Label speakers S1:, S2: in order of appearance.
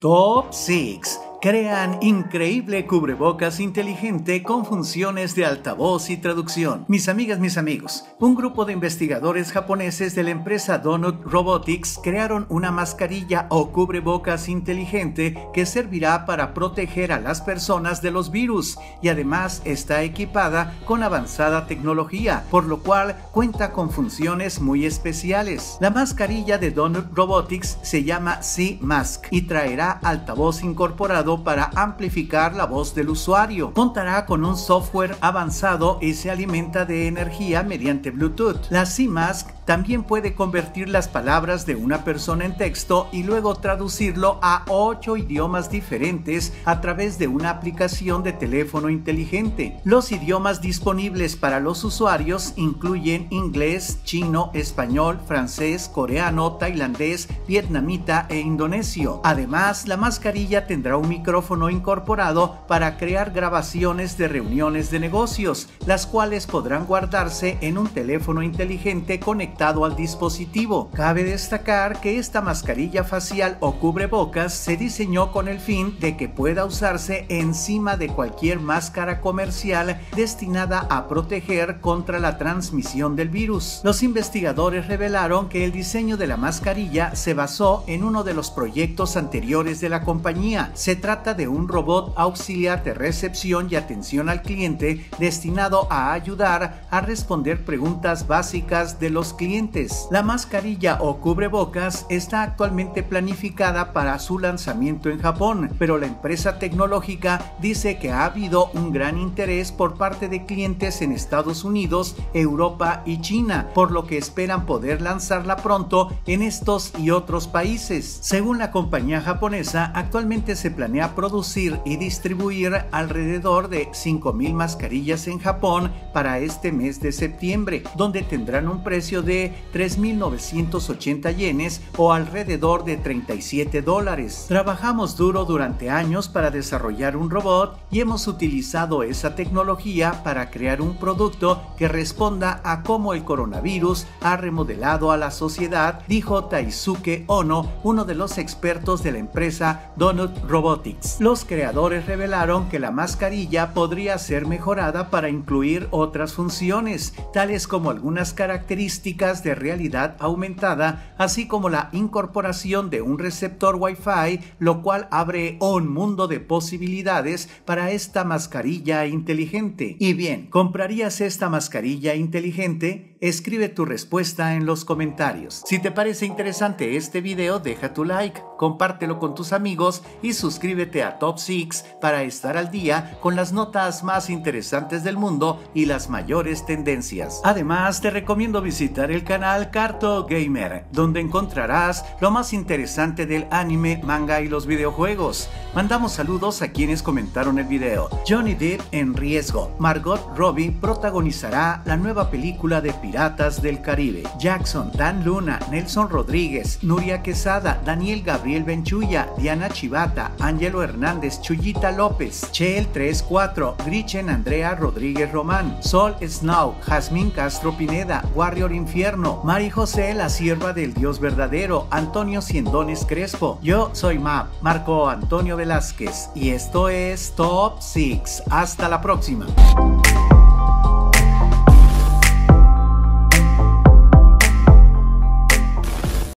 S1: Top 6 crean increíble cubrebocas inteligente con funciones de altavoz y traducción. Mis amigas, mis amigos, un grupo de investigadores japoneses de la empresa Donut Robotics crearon una mascarilla o cubrebocas inteligente que servirá para proteger a las personas de los virus y además está equipada con avanzada tecnología, por lo cual cuenta con funciones muy especiales. La mascarilla de Donut Robotics se llama C-Mask y traerá altavoz incorporado para amplificar la voz del usuario. Contará con un software avanzado y se alimenta de energía mediante Bluetooth. La C-Mask también puede convertir las palabras de una persona en texto y luego traducirlo a ocho idiomas diferentes a través de una aplicación de teléfono inteligente. Los idiomas disponibles para los usuarios incluyen inglés, chino, español, francés, coreano, tailandés, vietnamita e indonesio. Además, la mascarilla tendrá un micrófono incorporado para crear grabaciones de reuniones de negocios, las cuales podrán guardarse en un teléfono inteligente conectado al dispositivo. Cabe destacar que esta mascarilla facial o cubrebocas se diseñó con el fin de que pueda usarse encima de cualquier máscara comercial destinada a proteger contra la transmisión del virus. Los investigadores revelaron que el diseño de la mascarilla se basó en uno de los proyectos anteriores de la compañía. Se trata de un robot auxiliar de recepción y atención al cliente destinado a ayudar a responder preguntas básicas de los clientes. La mascarilla o cubrebocas está actualmente planificada para su lanzamiento en Japón, pero la empresa tecnológica dice que ha habido un gran interés por parte de clientes en Estados Unidos, Europa y China, por lo que esperan poder lanzarla pronto en estos y otros países. Según la compañía japonesa, actualmente se planea producir y distribuir alrededor de 5.000 mascarillas en Japón para este mes de septiembre, donde tendrán un precio de 3.980 yenes o alrededor de 37 dólares. Trabajamos duro durante años para desarrollar un robot y hemos utilizado esa tecnología para crear un producto que responda a cómo el coronavirus ha remodelado a la sociedad, dijo Taisuke Ono, uno de los expertos de la empresa Donut Robotics. Los creadores revelaron que la mascarilla podría ser mejorada para incluir otras funciones, tales como algunas características de realidad aumentada, así como la incorporación de un receptor Wi-Fi, lo cual abre un mundo de posibilidades para esta mascarilla inteligente. Y bien, ¿comprarías esta mascarilla inteligente? Escribe tu respuesta en los comentarios. Si te parece interesante este video, deja tu like, compártelo con tus amigos y suscríbete a Top 6 para estar al día con las notas más interesantes del mundo y las mayores tendencias. Además, te recomiendo visitar el canal Carto Gamer, donde encontrarás lo más interesante del anime, manga y los videojuegos. Mandamos saludos a quienes comentaron el video. Johnny Depp en riesgo. Margot Robbie protagonizará la nueva película de Piratas del Caribe. Jackson, Dan Luna, Nelson Rodríguez, Nuria Quesada, Daniel Gabriel Benchuya, Diana Chivata, Ángelo Hernández, Chuyita López, Chel 34, Grichen Andrea Rodríguez Román, Sol Snow, Jazmín Castro Pineda, Warrior Infierno, Mari José, la sierva del Dios verdadero, Antonio Ciendones Crespo. Yo soy Map, Marco Antonio Velázquez, y esto es Top 6. Hasta la próxima.